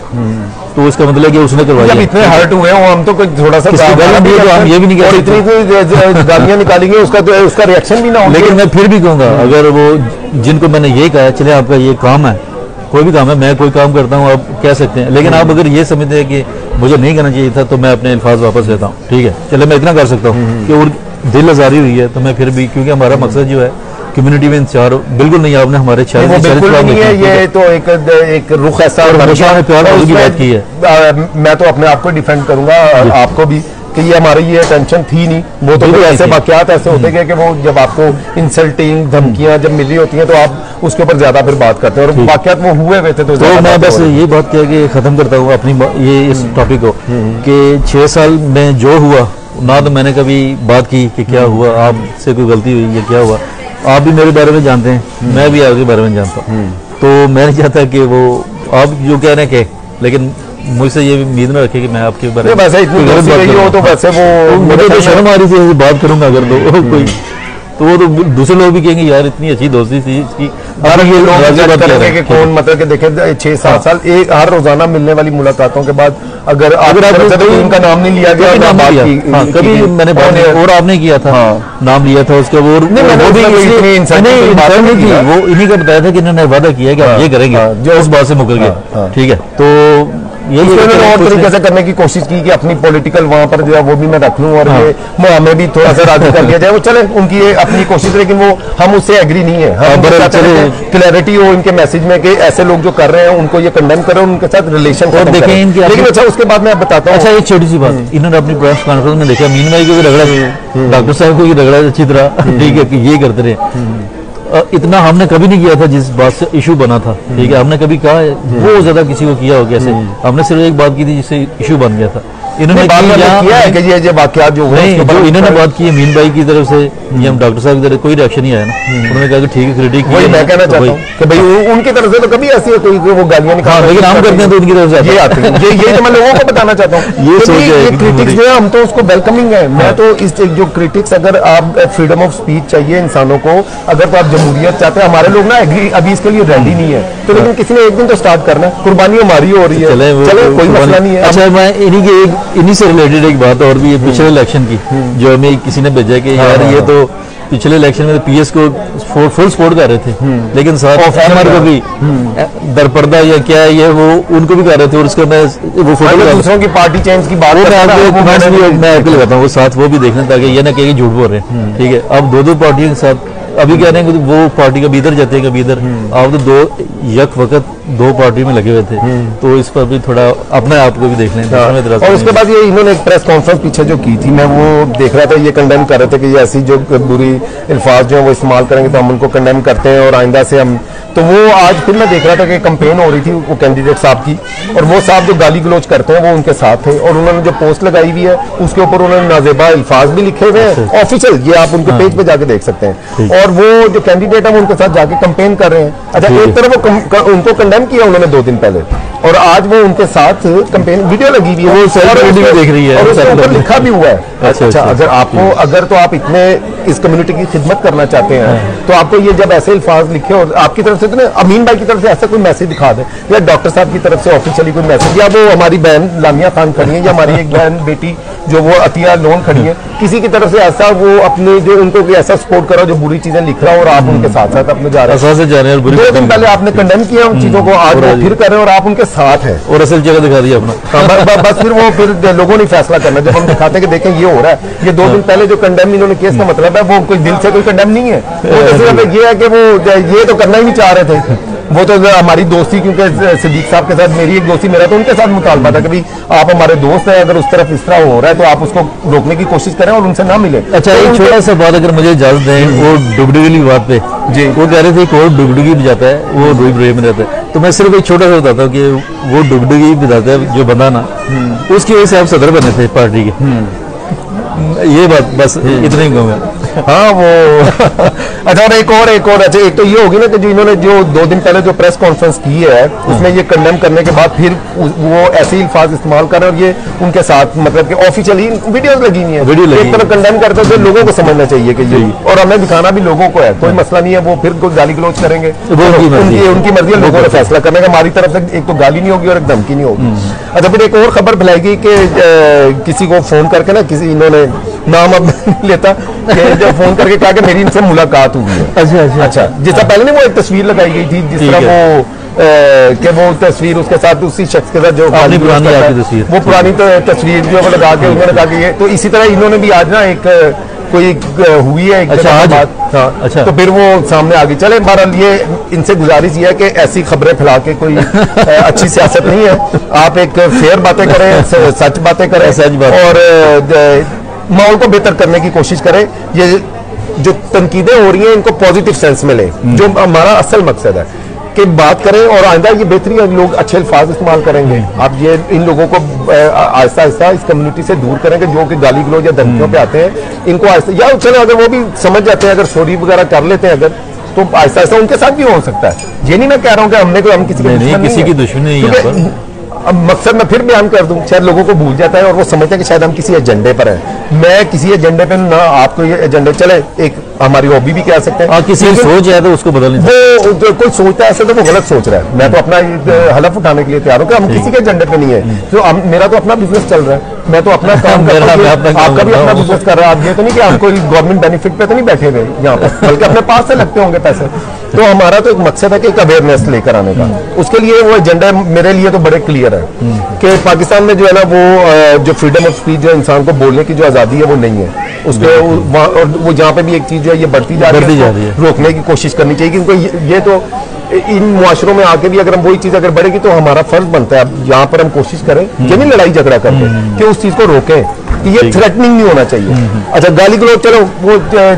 تو اس کا مطلب ہے کہ اس نے کروایا جب اتنے ہرٹ ہوئے ہیں ہم تو کوئی تھوڑا سا ہم یہ بھی نہیں کہہ اور سکتے۔ اتنی گالیاں نکالیں گے اس کا تو اس کا ریئیکشن بھی نہ ہو۔ لیکن میں پھر بھی کہوں گا اگر وہ جن کو میں نے یہ کہا چلے آپ کا یہ کام ہے کوئی بھی کام ہے میں کوئی کام کرتا ہوں آپ کہہ سکتے ہیں۔ لیکن آپ اگر یہ سمجھتے ہیں کہ مجھے نہیں کرنا چاہیے تھا تو میں اپنے الفاظ واپس لیتا ہوں۔ ٹھیک ہے؟ چلے میں اتنا کر سکتا ہوں کہ اور دل آزاری ہوئی ہے تو میں پھر بھی کیونکہ ہمارا مقصد جو ہے کمیونٹی میں انتشار بالکل نہیں آپ نے ہمارے یہ تو ایک رخ ایسا میں، تو اپنے آپ کو ڈیفینڈ کروں گا آپ کو بھی کہ یہ ہماری یہ ٹینشن تھی نہیں۔ وہ تو ایسے۔ واقعات ایسے ہوتے گئے کہ وہ جب آپ کو انسلٹنگ دھمکیاں جب ملی ہوتی ہیں تو آپ اس کے اوپر زیادہ پھر بات کرتے ہیں اور واقعات وہ ہوئے ہوئے تھے تو میں بس۔ یہ بات کہہ کے ختم کرتا ہوں اپنی یہ اس ٹاپک کو کہ چھ سال میں جو ہوا نہ تو میں نے کبھی بات کی کہ کیا ہوا آپ سے کوئی غلطی ہوئی یا کیا ہوا۔ آپ بھی میرے بارے میں جانتے ہیں میں بھی آپ کے بارے میں جانتا ہوں۔ تو میں نہیں چاہتا کہ وہ آپ جو کہہ رہے ہیں کہ لیکن مجھ سے یہ امید نہ رکھے کہ میں آپ کے بارے وہ مجھے تو شرم آ رہی تھی بات کروں گا اگر تو۔ کوئی۔ تو وہ تو دوسرے لوگ بھی کہیں گے یار اتنی اچھی دوستی تھی اس کی کون مطلب کہ دیکھیں چھ سات سال ایک ہر روزانہ ملنے والی ملاقاتوں کے بعد اگر ان کا نام نہیں لیا گیا کبھی ہاں۔ میں نے اور آپ نے کیا تھا۔ ہاں۔ نام لیا تھا اس کا وہ میں نے وہ میں انہی کا بتایا تھا کہ انہوں نے وعدہ کیا کہ آپ یہ کریں گے ہاں، جو- اس بات سے مکر گئے۔ ہاں، ہاں۔ ٹھیک ہے۔ تو اور طریقے سے کرنے کی کوشش کی کہ اپنی پولیٹیکل وہاں پر جو ہے وہ بھی میں رکھ لوں اور ہاں۔ یہ ہمیں بھی تھوڑا سا راضی کر دیا جائے۔ وہ چلے ان کی یہ اپنی کوشش لیکن وہ ہم اس سے ایگری نہیں ہے ہاں، کلیئرٹی ہو ان کے میسج میں کہ ایسے لوگ جو کر رہے ہیں ان کو یہ کنڈیم کریں ان کے ساتھ ریلیشن اور دیکھیں لیکن اچھا اس کے بعد میں بتاتا اچھا ہوں ایک چھوٹی سی بات۔ انہوں نے اپنی پریس کانفرنس میں دیکھا مین بھائی کو بھی رگڑا۔ ڈاکٹر صاحب کو بھی رگڑا اچھی طرح۔ ٹھیک ہے کہ یہ کرتے رہے۔ اتنا ہم نے کبھی نہیں کیا تھا جس بات سے ایشو بنا تھا ٹھیک ہے؟ ہم نے کبھی کہا ہے وہ زیادہ کسی کو کیا ہو ہم نے صرف ایک بات کی تھی جس سے ایشو بن گیا تھا۔ انہوں نے کیا ہے؟ کہ یہ واقعات جو ہوئے نہیں جو انہوں نے بات کی ہے مین بھائی کی طرف سے یا ڈاکٹر صاحب کی طرف کوئی ریاکشن نہیں آیا نا۔ انہوں نے کہا کہ ٹھیک ہے کریٹک وہی میں کہنا چاہتا ہوں کہ بھائی وہ- ان کی طرف سے تو کبھی ایسی ہے کوئی وہ گالیاں ہاں نکال لیکن ہم کرتے ہیں تو ان کی طرف سے یہ۔ آتی ہے یہ تو میں لوگوں کو بتانا چاہتا ہوں یہ سوچ بھئی ہے ہماری- جو ہے ہم تو اس کو ویلکمنگ ہے میں تو اس جو کرٹکس اگر آپ فریڈم آف سپیچ چاہیے انسانوں کو اگر تو آپ جمہوریت چاہتے ہیں ہمارے لوگ نا ابھی اس کے لیے ریڈی نہیں ہے تو لیکن کسی نے ایک دن تو سٹارٹ کرنا ہے۔ قربانی ہماری ہو رہی ہے چلے کوئی مسئلہ نہیں ہے۔ اچھا میں انہی کے ایک انہی سے ریلیٹڈ ایک بات اور بھی ہے پچھلے الیکشن کی جو ہمیں کسی نے بھیجا کہ یار ہاں، یہ تو پچھلے الیکشن میں پی ایس کو فل سپورٹ کر رہے تھے لیکن ساتھ ایم آر کو بھی درپردہ یا کیا ہے یہ وہ ان کو بھی کر رہے تھے اور اس کا میں وہ فوٹو اگر دوسروں کی پارٹی چینج کی بات میں نا، وہ comments میں کو لگاتا ہوں وہ ساتھ وہ بھی دیکھنا تاکہ یہ نہ کہ جھوٹ بول رہے ہیں۔ ٹھیک ہے اب دو دو پارٹیوں کے ساتھ ابھی کہہ رہے ہیں کہ وہ پارٹی کبھی ادھر جاتے ہیں کبھی ادھر۔ آپ تو دو یک وقت دو پارٹی میں لگے ہوئے تھے تو اس پر بھی تھوڑا اپنے آپ کو بھی دیکھ لیں اور اس کے بعد یہ انہوں نے ایک پریس کانفرنس پیچھے جو کی تھی میں وہ دیکھ رہا تھا یہ کنڈیم کر رہے تھے کہ یہ ایسی جو بری الفاظ جو ہیں وہ استعمال کریں گے تو ہم ان کو کنڈیم کرتے ہیں اور آئندہ سے ہم تو وہ آج پھر میں دیکھ رہا تھا کہ کمپین ہو رہی تھی وہ کینڈیڈیٹ صاحب کی اور وہ صاحب جو گالی گلوچ کرتے ہیں وہ ان کے ساتھ تھے اور انہوں نے جو پوسٹ لگائی ہوئی ہے اس کے اوپر انہوں نے نازیبا الفاظ بھی لکھے ہوئے ہیں۔ آفیشل یہ آپ ان کے پیج پہ جا کے دیکھ سکتے ہیں۔ اور وہ جو کینڈیڈیٹ ہیں وہ ان کے ساتھ جا کے کمپین کر رہے ہیں۔ اچھا۔ ایک طرف وہ ان کو کنڈیم کیا انہوں نے دو دن پہلے؟ اور آج وہ ان کے ساتھ کمپین ویڈیو لگی ہوئی ہے. وہ پہ- دیکھ رہی ہے، اور اس کے اوپر۔ لکھا بھی ہوا ہے. اچھا، اچھا اچھا۔ اگر آپ کو اگر تو آپ اتنے اس کمیونٹی کی خدمت کرنا چاہتے ہیں تو آپ کو یہ جب ایسے الفاظ لکھے اور آپ کی طرف سے تو امین بھائی کی طرف سے ایسا کوئی میسج دکھا دیں یا ڈاکٹر صاحب کی طرف سے آفیشلی کوئی میسج یا وہ ہماری بہن لامیا خان کھڑی ہیں یا ہماری ایک بہن بیٹی جو وہ عطیہ لون کھڑی ہیں کسی کی طرف سے ایسا وہ اپنے جو ان کو ایسا سپورٹ کرو جو بری چیزیں لکھ رہا ہو اور آپ ان کے ساتھ ساتھ اپنے جا رہے ہیں۔ دو دن پہلے آپ نے کنڈیم کیا ان چیزوں کو آج وہ اور پھر کر رہے ہیں اور آپ ان کے ساتھ ہیں اور اصل جگہ دکھا دیا اپنا۔ ہاں، بس پھر وہ پھر لوگوں نے فیصلہ کرنا۔ جب ہم دکھاتے ہیں کہ دیکھیں یہ ہو رہا ہے۔ یہ دو دن پہلے جو کنڈیم انہوں نے کیس کا مطلب ہے وہ کوئی دل سے کوئی کنڈیم نہیں ہے۔ صرف یہ ہے کہ وہ یہ تو کرنا ہی نہیں چاہ رہے تھے۔ وہ تو ہماری دوستی کیونکہ صدیق صاحب کے ساتھ میری ایک دوستی میرا تو ان کے ساتھ مطالبہ تھا کہ بھائی آپ ہمارے دوست ہیں اگر اس طرف اس طرح ہو رہا ہے تو آپ اس کو روکنے کی کوشش کریں اور ان سے نہ ملیں اچھا ایک چھوٹا سا بات اگر مجھے اجازت دیں وہ ڈگڈگلی بات پہ۔ جی۔ وہ کہہ رہے تھے کہ وہ ڈگڈگی بجاتا ہے وہ روئی بروئی میں رہتا ہے۔ تو میں صرف ایک چھوٹا سا بتاتا ہوں کہ وہ ڈگڈگی بجاتا ہے جو بندہ نا اس کی وجہ سے آپ صدر بنے تھے پارٹی کے۔ یہ بات بس اتنا ہی کہوں گا۔ ہاں وہ۔ اچھا اور ایک اور ایک اور اچھا ایک تو یہ ہوگی نا کہ جو انہوں نے جو دو دن پہلے جو پریس کانفرنس کی ہے اس میں یہ کنڈیم کرنے کے بعد پھر وہ ایسے ہی الفاظ استعمال کر رہے اور یہ ان کے ساتھ مطلب کہ آفیشلی ویڈیوز لگی ہوئی ہیں۔ ویڈیو لگی ایک طرف کنڈیم کرتے تھے لوگوں کو سمجھنا چاہیے کہ یہ اور ہمیں دکھانا بھی لوگوں کو ہے کوئی مسئلہ نہیں ہے وہ پھر کوئی گالی گلوچ کریں گے۔ ان کی مرضی ہے۔ لوگوں نے فیصلہ کرنے کا۔ ہماری طرف سے ایک تو گالی نہیں ہوگی اور ایک دھمکی نہیں ہوگی۔ اچھا پھر ایک اور خبر پھیلائی گئی کہ کسی کو فون کر کے نا کسی انہوں نے نام اب نہیں لیتا کہ جب فون کر کے کہا کہ میری ان سے ملاقات ہوئی ہے اچھا اچھا اچھا جس طرح پہلے نہیں وہ ایک تصویر لگائی گئی تھی جس طرح۔ وہ کہ وہ تصویر اس کے ساتھ اسی شخص کے ساتھ جو پرانی تصویر۔ وہ پرانی تصویر جو لگا کے انہوں نے کہا کہ تو اسی طرح انہوں نے بھی آج نا ایک کوئی ہوئی ہے اچھا، آج؟ بات ہاں اچھا۔ تو پھر وہ سامنے آگے چلے بہرحال یہ ان سے گزارش یہ ہے کہ ایسی خبریں پھیلا کے کوئی اچھی سیاست نہیں ہے آپ ایک فیئر باتیں کریں سچ باتیں کریں۔ اور ماحول کو بہتر کرنے کی کوشش کریں یہ جو تنقیدیں ہو رہی ہیں ان کو پازیٹیو سینس میں لیں جو ہمارا اصل مقصد ہے۔ کہ بات کریں اور آئندہ یہ بہتری ہے لوگ اچھے الفاظ استعمال کریں گے۔ آپ یہ ان لوگوں کو آہستہ آہستہ اس کمیونٹی سے دور کریں گے جو کہ گالی گلوچ یا دھمکیوں پہ آتے ہیں ان کو آہستہ یا چلو اگر وہ بھی سمجھ جاتے ہیں اگر سوری وغیرہ کر لیتے ہیں اگر تو آہستہ آہستہ ان کے ساتھ بھی ہو سکتا ہے۔ یہ نہیں میں کہہ رہا ہوں کہ ہم نے کوئی ہم کسی کے نہیں، نہیں، دشمن کسی کی نہیں اب مقصد میں پھر بیان کر دوں۔ شاید لوگوں کو بھول جاتا ہے اور وہ سمجھتے ہیں کہ شاید ہم کسی ایجنڈے پر ہیں۔ میں کسی ایجنڈے پہ نہ آپ کو یہ ایجنڈے چلے، ایک ہماری ہابی بھی کہہ سکتے ہیں۔ کسی سوچ ہے تو اس کو بدلنے وہ کوئی سوچتا ہے ایسے تو وہ غلط سوچ رہا ہے۔ میں تو اپنا حلف اٹھانے کے لیے تیار ہوں کہ ہم جی۔ کسی کے ایجنڈے پہ نہیں ہے تو میرا تو اپنا بزنس چل رہا ہے۔ میں تو اپنا کام کر رہا ہوں۔ آپ کا بھی اپنا بزنس کر رہا ہے۔ آپ یہ تو نہیں کہ آپ کوئی گورنمنٹ بینیفٹ پہ تو نہیں بیٹھے ہوئے یہاں پر بلکہ اپنے پاس سے لگتے ہوں گے پیسے۔ تو ہمارا تو ایک مقصد ہے کہ ایک اویئرنیس لے کر آنے کا۔ اس کے لیے وہ ایجنڈا میرے لیے تو بڑے کلیئر ہے کہ پاکستان میں جو ہے نا وہ جو فریڈم آف اسپیچ جو انسان کو بولنے کی جو آزادی ہے وہ نہیں ہے۔ اس کے وہ جہاں پہ بھی ایک چیز جو ہے یہ بڑھتی جا رہی ہے روکنے کی کوشش کرنی چاہیے کیونکہ یہ تو ان معاشروں میں آ کے بھی اگر ہم وہی چیز اگر بڑھے گی تو ہمارا فرض بنتا ہے۔ یہاں پر ہم کوشش کریں یعنی لڑائی جھگڑا کر کے کہ اس چیز کو روکیں۔ کہ یہ تھریٹنگ نہیں ہونا چاہیے۔ اچھا گالی گلوچ چلو وہ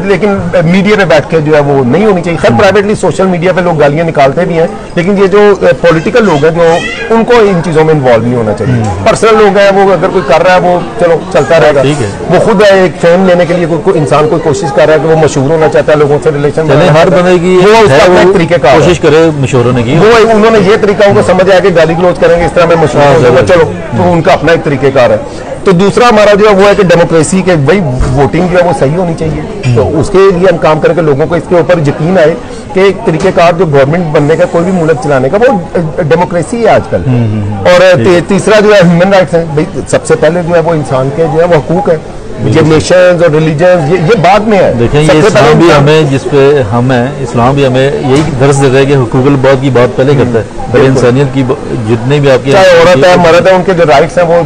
لیکن میڈیا پہ بیٹھ کے جو ہے وہ نہیں ہونی چاہیے۔ خیر پرائیویٹلی سوشل میڈیا پہ لوگ گالیاں نکالتے بھی ہیں لیکن یہ جو پولیٹیکل لوگ ہیں جو ان کو ان چیزوں میں انوالو نہیں ہونا چاہیے۔ پرسنل لوگ ہیں وہ اگر کوئی کر رہا ہے وہ چلو چلتا رہے گا۔ وہ خود ایک فیم لینے کے لیے کوئی انسان کوئی کوشش کر رہا ہے کہ وہ مشہور ہونا چاہتا ہے لوگوں سے ریلیشن یعنی ہر بندے کی طریقے کا کوشش کرے یہ مشوروں نے کی۔ وہ انہوں نے یہ طریقہ ان کو سمجھ آیا کہ گالی کلوز کریں گے اس طرح میں مشورہ ہاں، چلو تو ہاں۔ ان کا اپنا ایک طریقہ کار ہے۔ تو دوسرا ہمارا جو ہے وہ ہے کہ ڈیموکریسی کے بھائی ووٹنگ جو ہے وہ صحیح ہونی چاہیے۔ ہاں۔ تو اس کے لیے ہم کام کریں کہ لوگوں کو اس کے اوپر یقین آئے کہ ایک طریقہ کار جو گورنمنٹ بننے کا کوئی بھی ملک چلانے کا وہ ڈیموکریسی ہے آج کل۔ اور تیسرا جو ہے ہیومن رائٹس ہیں بھائی سب سے پہلے جو ہے وہ انسان کے جو ہے وہ حقوق ہیں۔ یہ نیشنز اور ریلیجنز یہ بعد میں ہے دیکھیں یہ اسلام بھی ہمیں جس پہ ہم ہیں اسلام بھی ہمیں یہی درس دیتا ہے کہ حقوق البعد کی بات پہلے کرتا ہے۔ بڑے انسانیت کی جتنے بھی آپ کی چاہے عورت ہے مرد ہے ان کے جو رائٹس ہیں وہ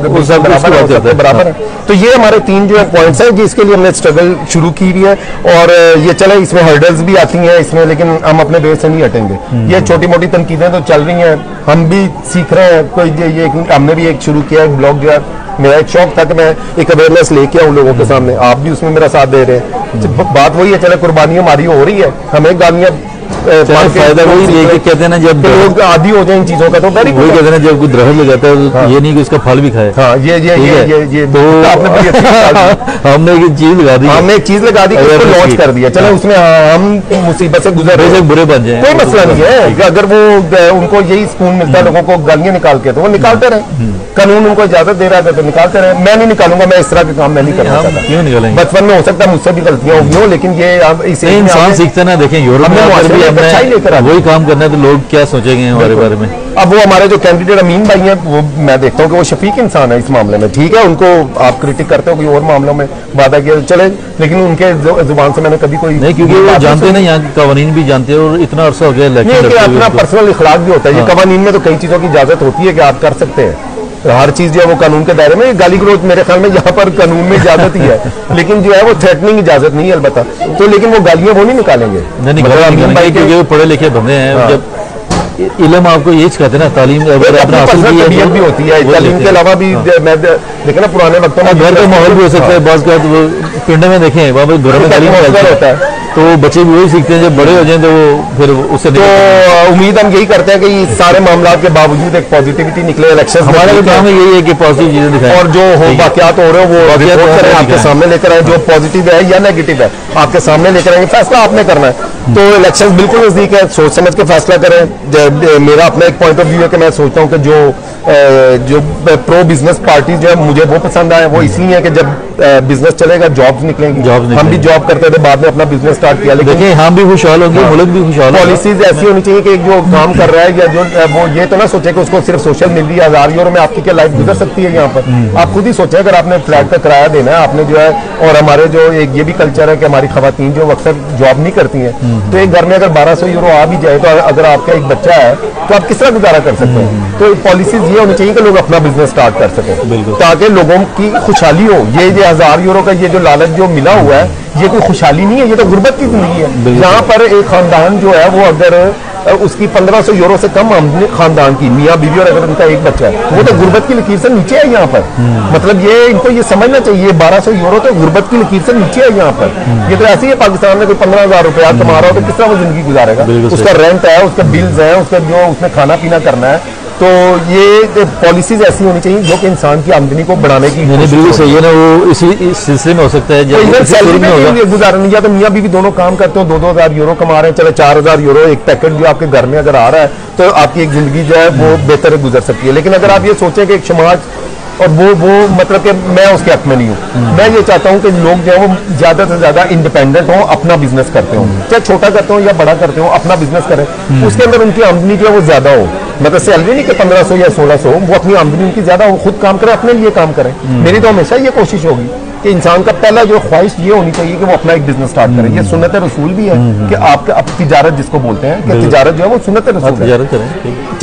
برابر ہاں۔ ہیں تو یہ ہمارے تین جو پوائنٹس ہیں جس کے لیے ہم نے سٹرگل شروع کی رہی ہے۔ اور یہ چلے اس میں ہرڈلز بھی آتی ہیں اس میں لیکن ہم اپنے بیس سے نہیں ہٹیں گے۔ یہ چھوٹی موٹی تنقیدیں تو چل رہی ہیں۔ ہم بھی سیکھ رہے ہیں۔ کوئی یہ ہم نے بھی ایک شروع کیا ہے بلاگ جو ہے۔ میرا ایک شوق تھا کہ میں ایک اویئرنیس لے کے آؤں لوگوں کے سامنے۔ آپ بھی اس میں میرا ساتھ دے رہے ہیں۔ اچھا، بات وہی ہے، چلے قربانیاں ہماری ہو رہی ہے۔ ہمیں گالیاں فائدہ وہی یہ کہ کہتے ہیں جب لوگ عادی ان چیزوں کا تو وہی کہتے ہیں جب کوئی درخت جاتا ہے ہاں۔ یہ نہیں کہ اس کا پھل بھی کھائے۔ ہاں، ہم نے ایک چیز لگا دی۔ ہم نے ایک چیز لگا دی لانچ کر دیا۔ چلو اس میں ہاں، ہم مصیبت سے گزر رہے ہیں۔ برے بن جائیں۔ کوئی مسئلہ نہیں ہے۔ اگر وہ ان کو یہی سکون ملتا ہے لوگوں کو گالیاں نکال کے تو وہ نکالتے رہے قانون ان کو اجازت دے رہا ہے تو نکالتے رہے میں نہیں نکالوں گا میں اس طرح کے کام میں نہیں کرنا چاہتا۔ بچپن میں ہو سکتا ہے مجھ سے بھی غلطیاں ہوگی ہوں لیکن یہ انسان سیکھتے نہ دیکھیں یورپ میں اچھا وہی کام کرنا ہے تو لوگ کیا سوچیں گے ہمارے بارے میں؟ اب وہ ہمارے جو کینڈیڈیٹ امین بھائی ہیں وہ میں دیکھتا ہوں کہ وہ شفیق انسان ہے اس معاملے میں۔ ٹھیک ہے ان کو آپ کرٹک کرتے ہو کوئی اور معاملوں میں وعدہ کیا چلے لیکن ان کے زبان سے میں نے کبھی کوئی نہیں کیونکہ وہ جانتے ہیں یہاں قوانین بھی جانتے ہیں اور اتنا عرصہ ہو گیا اپنا پرسنل اخلاق بھی ہوتا ہے۔ یہ ہاں۔ قوانین میں تو کئی چیزوں کی اجازت ہوتی ہے کہ آپ کر سکتے ہیں۔ ہر چیز جو ہے وہ قانون کے دائرے میں گالی گروت میرے خیال میں یہاں پر قانون میں اجازت ہی ہے لیکن جو ہے وہ تھریٹننگ اجازت نہیں ہے البتہ تو لیکن وہ گالیاں وہ نہیں نکالیں گے کیونکہ وہ پڑھے لکھے بندے ہیں جب علم آپ کو یہ کہتے ہیں نا تعلیم بھی ہوتی ہے تعلیم کے علاوہ بھی میں دیکھنا نا پرانے وقتوں میں گھر کا ماحول بھی ہو سکتا ہے بعض کا پنڈ میں دیکھیں وہاں پہ گھر میں تعلیم ہوتا ہے تو بچے بھی وہی سیکھتے ہیں جب بڑے ہو جائیں تو وہ پھر اس سے تو امید ہم یہی کرتے ہیں کہ یہ سارے معاملات کے باوجود ایک پوزیٹیوٹی نکلے الیکشن ہمارا کام یہی ہے کہ پوزیٹیو چیزیں دکھائیں۔ اور جو واقعات ہو رہے ہیں وہ رپورٹ کریں آپ کے سامنے لے کر آئیں جو پوزیٹیو ہے یا نیگیٹو ہے آپ کے سامنے لے کر آئیں۔ فیصلہ آپ نے کرنا ہے۔ تو الیکشن بالکل نزدیک ہے سوچ سمجھ کے فیصلہ کریں۔ میرا اپنا ایک پوائنٹ آف ویو ہے کہ میں سوچتا ہوں کہ جو جو پرو بزنس پارٹی جو ہے مجھے وہ پسند آئے وہ اس لیے ہے کہ جب بزنس چلے گا جابز نکلیں گے ہم بھی جاب کرتے تھے بعد میں اپنا بزنس سٹارٹ کیا لیکن ہم بھی خوشحال ہوں گے ہاں، ملک بھی خوشحال پالیسیز ایسی ہونی چاہیے کہ جو کام کر رہا ہے یا جو وہ یہ تو نہ سوچے کہ اس کو صرف سوشل مل یا ہزار یورو میں آپ کی کیا لائف گزر سکتی ہے یہاں پر؟ آپ خود ہی سوچے اگر آپ نے فلیٹ کا کرایہ دینا ہے آپ نے جو ہے اور ہمارے جو ایک یہ بھی کلچر ہے کہ ہماری خواتین جو اکثر جاب نہیں کرتی ہیں تو ایک گھر میں اگر بارہ سو یورو آ بھی جائے تو اگر آپ کا ایک بچہ ہے تو آپ کس طرح گزارا کر سکتے ہیں؟ تو پالیسیز یہ ہونی چاہیے کہ لوگ اپنا بزنس سٹارٹ کر سکیں تاکہ لوگوں کی خوشحالی ہو۔ یہ ہزار یورو کا یہ جو لالچ جو ملا ہوا ہے یہ کوئی خوشحالی نہیں ہے یہ تو غربت کی زندگی ہے۔ یہاں پر ایک خاندان جو ہے وہ اگر اس کی پندرہ سو یورو سے کم آمدنی خاندان کی میاں بیوی اور اگر ان کا ایک بچہ ہے وہ تو غربت کی لکیر سے نیچے ہے یہاں پر۔ مطلب یہ ان کو یہ سمجھنا چاہیے بارہ سو یورو تو غربت کی لکیر سے نیچے ہے یہاں پر۔ یہ تو ایسی ہے پاکستان میں کوئی پندرہ ہزار روپیہ کما رہا ہو تو کس طرح وہ زندگی گزارے گا؟ اس کا رینٹ ہے اس کا بلز ہیں اس کا جو اس نے کھانا پینا کرنا ہے۔ تو یہ پالیسیز ایسی ہونی چاہیے جو کہ انسان کی آمدنی کو بڑھانے کی بالکل صحیح ہے نا وہ اسی سلسلے میں ہو سکتا ہے گزارا نہیں تو میاں بیوی دونوں کام کرتے ہیں دو دو ہزار یورو کما رہے ہیں چلے چار ہزار یورو ایک پیکٹ جو آپ کے گھر میں اگر آ رہا ہے تو آپ کی ایک زندگی جو ہے وہ بہتر گزر سکتی ہے۔ لیکن اگر آپ یہ سوچیں کہ ایک سماج اور وہ وہ مطلب کہ میں اس کے حق میں نہیں ہوں۔ میں یہ چاہتا ہوں کہ لوگ جو ہے وہ زیادہ سے زیادہ انڈیپینڈنٹ ہوں اپنا بزنس کرتے ہوں۔ چاہے چھوٹا کرتے ہوں یا بڑا کرتے ہوں اپنا بزنس کریں۔ اس کے اندر ان کی آمدنی جو ہے وہ زیادہ ہو۔ مطلب سیلری نہیں کہ پندرہ سو یا سولہ سو وہ اپنی آمدنی ان کی زیادہ ہو خود کام کریں اپنے لیے کام کریں۔ میری تو ہمیشہ یہ کوشش ہوگی کہ انسان کا پہلا جو خواہش یہ ہونی چاہیے کہ وہ اپنا ایک بزنس سٹارٹ کرے۔ یہ سنت رسول بھی ہے کہ آپ کا تجارت جس کو بولتے ہیں کہ تجارت جو ہے وہ سنت رسول ہے۔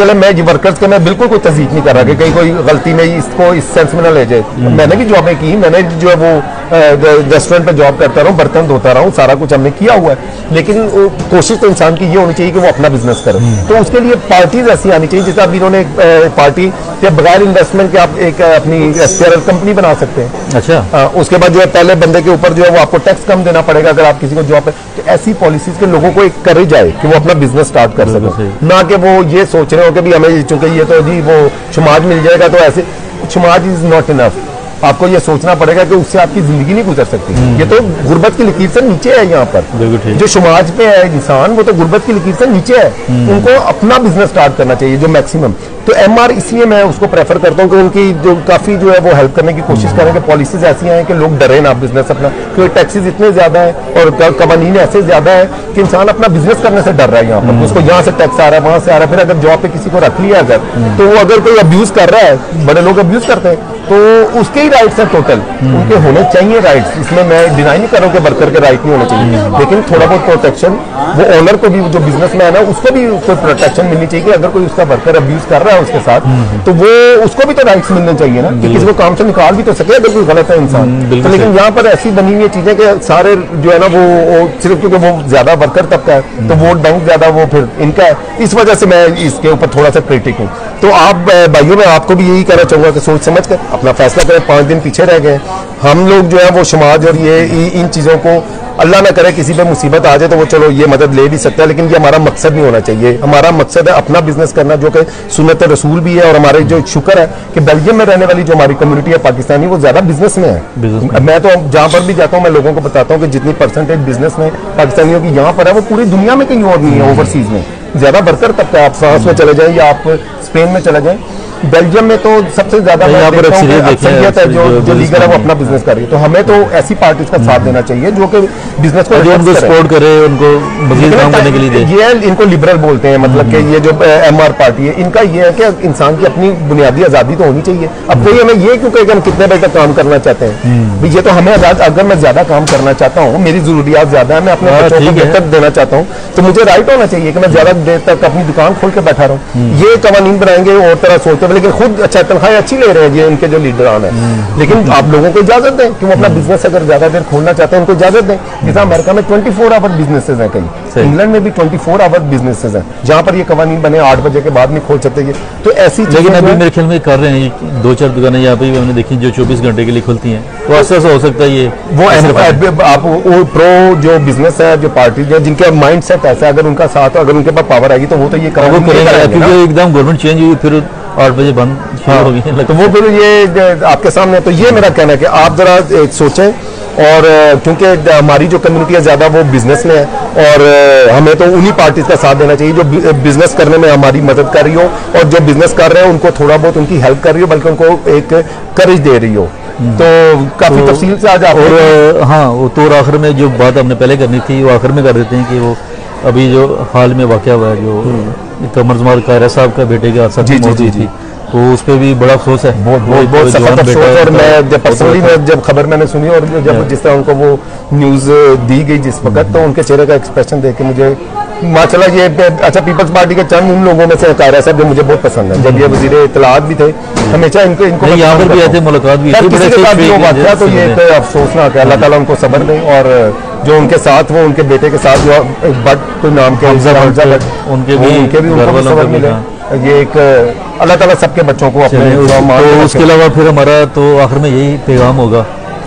چلے میں یہ ورکرز کے میں بالکل کوئی تصدیق نہیں کر رہا کہ کہیں کوئی غلطی میں اس کو اس سینس میں نہ لے جائے۔ میں نے بھی جابیں کی میں نے جو ہے وہ ریسٹورنٹ پہ جاب کرتا رہا ہوں برتن دھوتا رہا ہوں سارا کچھ ہم نے کیا ہوا ہے۔ لیکن کوشش تو انسان کی یہ ہونی چاہیے کہ وہ اپنا بزنس کرے۔ تو اس کے لیے پارٹیز ایسی آنی چاہیے جیسے اب انہوں نے ایک پارٹی یا بغیر انویسٹمنٹ کے آپ ایک اپنی کمپنی بنا سکتے ہیں۔ اچھا۔ اس کے بعد جو ہے پہلے بندے کے اوپر جو ہے وہ آپ کو ٹیکس کم دینا پڑے گا اگر آپ کسی کو جاب پہ تو ایسی پالیسیز کے لوگوں کو ایک کرے جائے کہ وہ اپنا بزنس سٹارٹ کر سکے۔ نہ کہ وہ یہ سوچ رہے ہو کہ بھی ہمیں چونکہ یہ تو جی وہ شماج مل جائے گا تو ایسے شماج از ناٹ انف آپ کو یہ سوچنا پڑے گا کہ اس سے آپ کی زندگی نہیں گزر سکتی۔ یہ تو غربت کی لکیر سے نیچے ہے یہاں پر۔ جو شماج پہ ہے انسان وہ تو غربت کی لکیر سے نیچے ہے۔ ان کو اپنا بزنس سٹارٹ کرنا چاہیے جو میکسیمم تو ایم آر اس لیے میں اس کو پریفر کرتا ہوں کہ ان کی جو کافی جو ہے وہ ہیلپ کرنے کی کوشش کریں کہ پالیسیز ایسی ہیں کہ لوگ ڈرے نا بزنس اپنا کیونکہ ٹیکسیز اتنے زیادہ ہیں اور قوانین ایسے زیادہ ہیں کہ انسان اپنا بزنس کرنے سے ڈر رہا ہے یہاں پر۔ اس کو یہاں سے ٹیکس آ رہا ہے وہاں سے آ رہا ہے پھر اگر جاب پہ کسی کو رکھ لیا اگر تو وہ اگر کوئی ابیوز کر رہا ہے بڑے لوگ ابیوز کرتے ہیں تو اس کے ہی رائٹس ہیں ٹوٹل ان کے ہونے چاہیے رائٹس اس میں میں ڈینائی نہیں کر رہا ہوں کہ ورکر کے رائٹ نہیں ہونے چاہیے۔ لیکن تھوڑا بہت پروٹیکشن وہ اونر کو بھی جو بزنس مین ہے اس کو بھی کوئی پروٹیکشن ملنی چاہیے کہ اگر کوئی اس کا ورکر ابیوز کر رہا ہے اس کے ساتھ تو وہ اس کو بھی تو رائٹس ملنے چاہیے نا کہ کسی کو کام سے نکال بھی تو سکے اگر کوئی غلط ہے انسان۔ تو لیکن یہاں پر ایسی بنی ہوئی چیزیں کہ سارے جو ہے نا وہ صرف کیونکہ وہ زیادہ ورکر طبقہ ہے تو ووٹ بینک زیادہ وہ پھر ان کا ہے۔ اس وجہ سے میں اس کے اوپر تھوڑا سا کریٹک ہوں۔ تو آپ بھائیوں میں آپ کو بھی یہی کہنا چاہوں گا کہ سوچ سمجھ کر اپنا فیصلہ کریں۔ پانچ دن پیچھے رہ گئے۔ ہم لوگ جو ہے وہ سماج اور یہ ان چیزوں کو اللہ نہ کرے کسی پہ مصیبت آ جائے تو وہ چلو یہ مدد لے بھی سکتا ہے لیکن یہ ہمارا مقصد نہیں ہونا چاہیے۔ ہمارا مقصد ہے اپنا بزنس کرنا جو کہ سنت رسول بھی ہے اور ہمارے جو شکر ہے کہ بیلجیم میں رہنے والی جو ہماری کمیونٹی ہے پاکستانی وہ زیادہ بزنس میں ہے۔ میں۔ تو جہاں پر بھی جاتا ہوں میں لوگوں کو بتاتا ہوں کہ جتنی پرسنٹیج بزنس میں پاکستانیوں کی یہاں پر ہے وہ پوری دنیا میں کہیں اور نہیں ہے اوورسیز میں۔ زیادہ برتر تک ہے آپ فرانس میں چلے جائیں یا آپ اسپین میں چلے جائیں۔ بیلجیم میں تو سب سے زیادہ ہوں اکثریت ہے جو لیگر ہے وہ اپنا بزنس کر رہی ہے۔ تو ہمیں تو ایسی پارٹیز کا ساتھ دینا چاہیے جو کہ بزنس کو۔ سپورٹ کرے ان کو مزید کام کرنے کے لیے دے یہ ان کو لبرل بولتے ہیں مطلب کہ یہ جو ایم آر پارٹی ہے ان کا یہ ہے کہ انسان کی اپنی بنیادی آزادی تو ہونی چاہیے۔ اب کوئی ہمیں یہ کیوں کہ ہم کتنے بجے تک کام کرنا چاہتے ہیں؟ یہ تو ہمیں آزاد اگر میں زیادہ کام کرنا چاہتا ہوں میری ضروریات زیادہ ہیں میں اپنے ہاں، بچوں کو ہے۔ بہتر دینا چاہتا ہوں تو مجھے رائٹ ہونا چاہیے کہ میں زیادہ دیر تک اپنی دکان کھول کے بیٹھا رہوں۔ یہ قوانین بنائیں گے اور طرح سوچتے ہیں لیکن خود اچھا تنخواہیں اچھی لے رہے ہیں یہ ان کے جو لیڈران ہیں۔ لیکن آپ لوگوں کو اجازت دیں کہ وہ اپنا بزنس اگر زیادہ دیر کھولنا چاہتے ہیں ان کو اجازت دیں۔ جیسا امریکہ میں 24 فور آور بزنسز ہیں کئی صحیح۔ انگلینڈ میں بھی 24 فور آور بزنسز ہیں۔ جہاں پر یہ قوانین بنے آٹھ بجے کے بعد نہیں کھول سکتے یہ تو ایسی لیکن ابھی ہیں- میرے خیال میں کر رہے ہیں۔ دو چار دکانیں یہاں پہ ہم نے دیکھی جو چوبیس گھنٹے کے لیے کھلتی ہیں۔ تو ایسا ایسا ہو سکتا ہے یہ وہ آپ پرو جو بزنس ہے جو پارٹی جن کے مائنڈ سیٹ ایسا ہے اگر ان کا ساتھ اگر ان کے پاس پاور آئے گی تو وہ تو یہ کریں گے۔ کیونکہ ایک دم گورنمنٹ چینج ہوئی پھر آٹھ بجے بند شروع ہو گئی تو وہ پھر یہ آپ کے سامنے تو یہ میرا کہنا ہے کہ آپ ذرا سوچیں اور کیونکہ ہماری جو کمیونٹی ہے زیادہ وہ بزنس میں ہے اور ہمیں تو انہی پارٹیز کا ساتھ دینا چاہیے جو بزنس کرنے میں ہماری مدد کر رہی ہو اور جو بزنس کر رہے ہیں ان کو تھوڑا بہت ان کی ہیلپ کر رہی ہو بلکہ ان کو ایک کریج دے رہی ہو۔ تو کافی تفصیل سے آج اور ہاں تو آخر میں جو بات ہم نے پہلے کرنی تھی وہ آخر میں کر دیتے ہیں کہ وہ ابھی جو حال میں واقعہ ہوا ہے جو قمر زمار قائرہ صاحب کا بیٹے کا حادثہ جی، جی، موت جی،۔ تھی۔ تو اس پہ بھی بڑا افسوس ہے۔ بہت بہت سخت افسوس اور میں جب پرسنلی میں جب خبر میں نے سنی اور جب جس طرح ان کو وہ نیوز دی گئی جس وقت تو ان کے چہرے کا ایکسپریشن دیکھ کے مجھے ماشاء اللہ یہ اچھا پیپلز پارٹی کے چند ان لوگوں میں سے قائرہ صاحب جو مجھے بہت پسند ہے۔ جب یہ وزیر اطلاعات بھی تھے ہمیشہ ان کو ان کو میں یہاں پر بھی ہوں۔ ملاقات بھی تھی کے تو یہ افسوسناک ہے۔ اللہ تعالیٰ ان کو صبر دے اور جو ان کے ساتھ وہ ان کے بیٹے کے ساتھ جو بٹ کوئی نام کے ان کے بھی ان کے بھی ملے۔ یہ ایک اللہ تعالیٰ سب کے بچوں کو اپنے تو اس۔ کے علاوہ پھر ہمارا تو آخر میں یہی پیغام ہوگا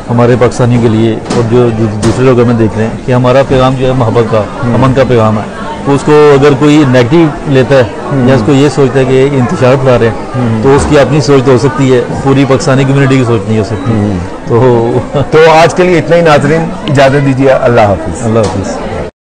ہمارے پاکستانیوں کے لیے اور جو دوسرے لوگ ہمیں دیکھ رہے ہیں کہ ہمارا پیغام جو ہے محبت کا امن کا پیغام ہے تو اس کو اگر کوئی نیگیٹو لیتا ہے یا اس کو یہ سوچتا ہے کہ انتشار پھیلا رہے ہیں تو اس کی اپنی سوچ تو ہو سکتی ہے پوری پاکستانی کمیونٹی کی سوچ نہیں ہو سکتی۔ تو تو آج کے لیے اتنا ہی ناظرین اجازت دیجیے اللہ حافظ۔ اللہ حافظ۔